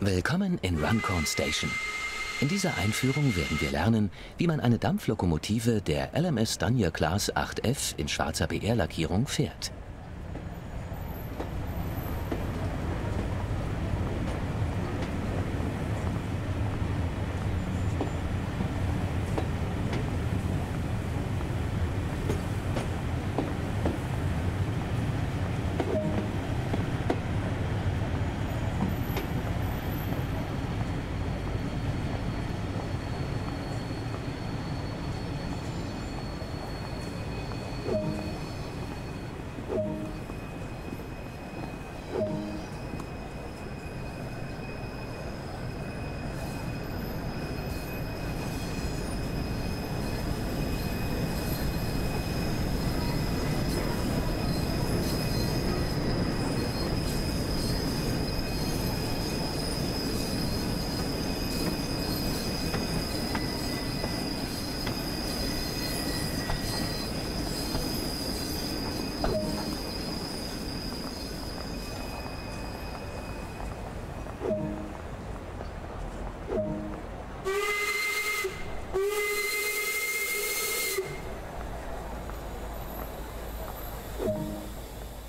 Willkommen in Runcorn Station. In dieser Einführung werden wir lernen, wie man eine Dampflokomotive der LMS Danier Class 8F in schwarzer BR-Lackierung fährt.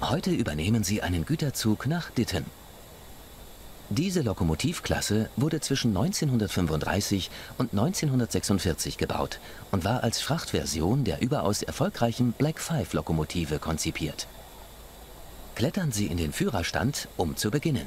Heute übernehmen sie einen Güterzug nach Ditten. Diese Lokomotivklasse wurde zwischen 1935 und 1946 gebaut und war als Frachtversion der überaus erfolgreichen Black Five Lokomotive konzipiert. Klettern Sie in den Führerstand, um zu beginnen.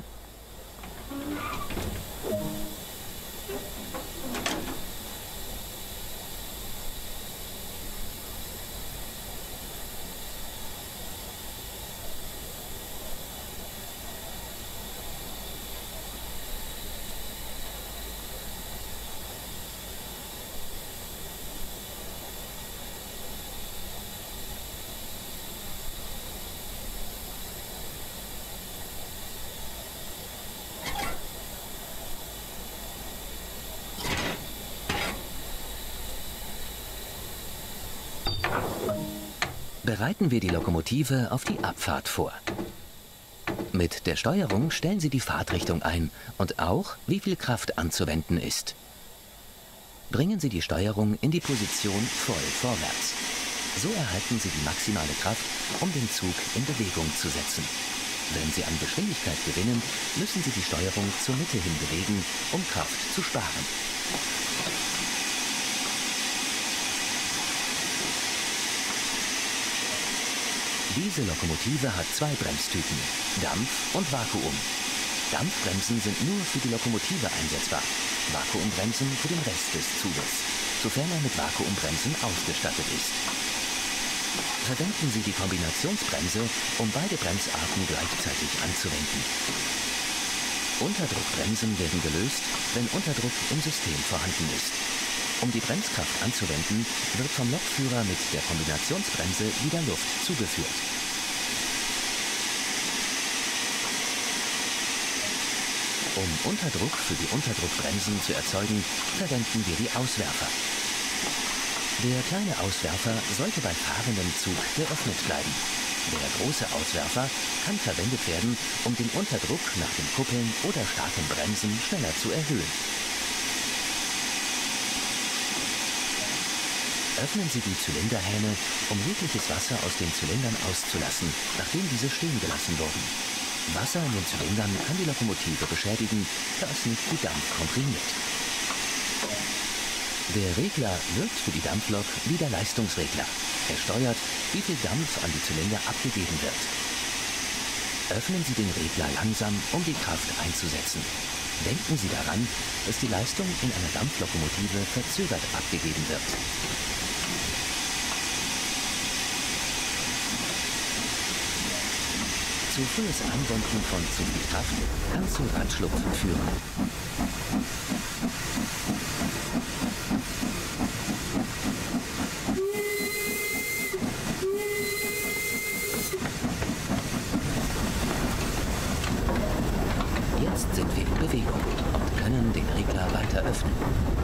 Bereiten wir die Lokomotive auf die Abfahrt vor. Mit der Steuerung stellen Sie die Fahrtrichtung ein und auch, wie viel Kraft anzuwenden ist. Bringen Sie die Steuerung in die Position voll vorwärts. So erhalten Sie die maximale Kraft, um den Zug in Bewegung zu setzen. Wenn Sie an Geschwindigkeit gewinnen, müssen Sie die Steuerung zur Mitte hin bewegen, um Kraft zu sparen. Diese Lokomotive hat zwei Bremstypen, Dampf und Vakuum. Dampfbremsen sind nur für die Lokomotive einsetzbar, Vakuumbremsen für den Rest des Zuges, sofern er mit Vakuumbremsen ausgestattet ist. Verwenden Sie die Kombinationsbremse, um beide Bremsarten gleichzeitig anzuwenden. Unterdruckbremsen werden gelöst, wenn Unterdruck im System vorhanden ist. Um die Bremskraft anzuwenden, wird vom Lokführer mit der Kombinationsbremse wieder Luft zugeführt. Um Unterdruck für die Unterdruckbremsen zu erzeugen, verwenden wir die Auswerfer. Der kleine Auswerfer sollte bei fahrendem Zug geöffnet bleiben. Der große Auswerfer kann verwendet werden, um den Unterdruck nach dem Kuppeln oder starken Bremsen schneller zu erhöhen. Öffnen Sie die Zylinderhähne, um jegliches Wasser aus den Zylindern auszulassen, nachdem diese stehen gelassen wurden. Wasser in den Zylindern kann die Lokomotive beschädigen, da es nicht wie Dampf komprimiert. Der Regler wirkt für die Dampflok wie der Leistungsregler. Er steuert, wie viel Dampf an die Zylinder abgegeben wird. Öffnen Sie den Regler langsam, um die Kraft einzusetzen. Denken Sie daran, dass die Leistung in einer Dampflokomotive verzögert abgegeben wird. Zu frühes Anwenden von zu kann zu Radschlupfen führen. Jetzt sind wir in Bewegung und können den Regler weiter öffnen.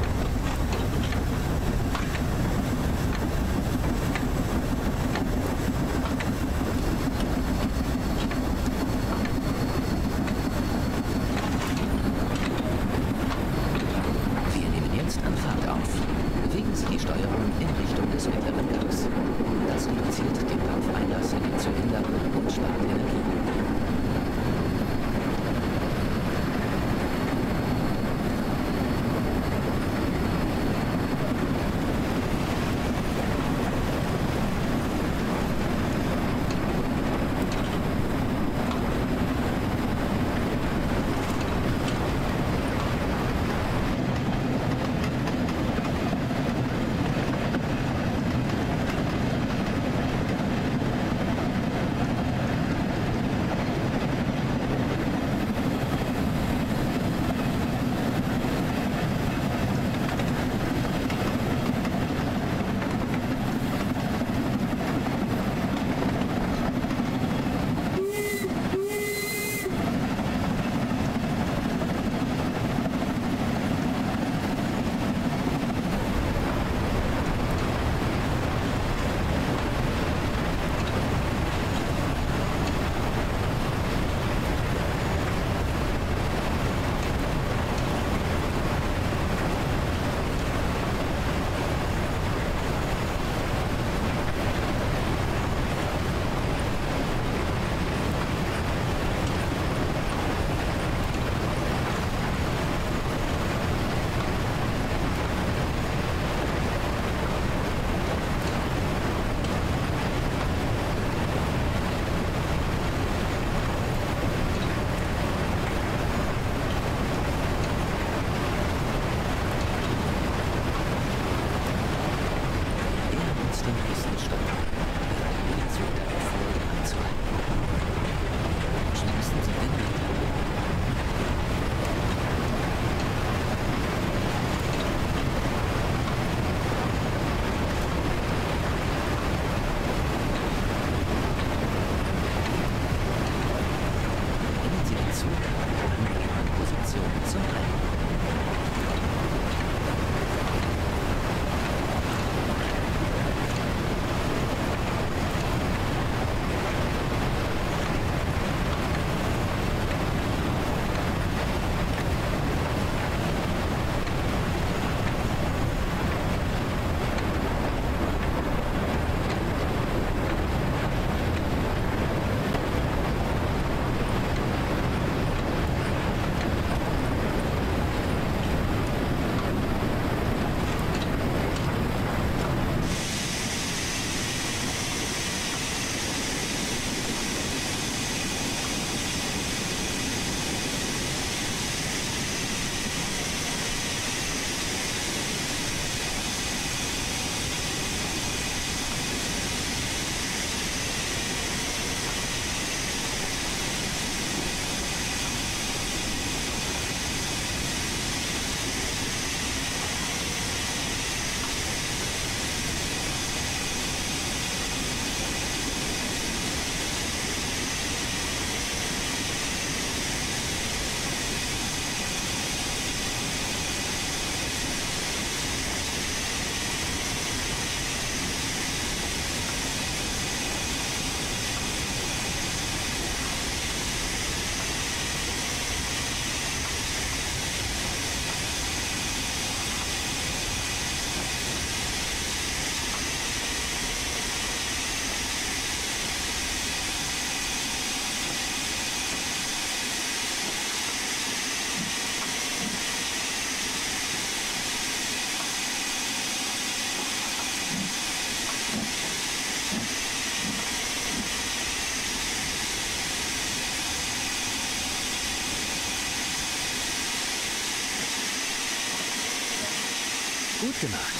Gut gemacht.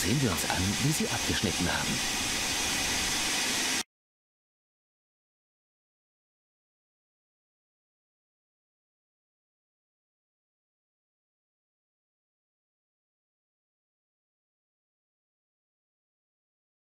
Sehen wir uns an, wie Sie abgeschnitten haben.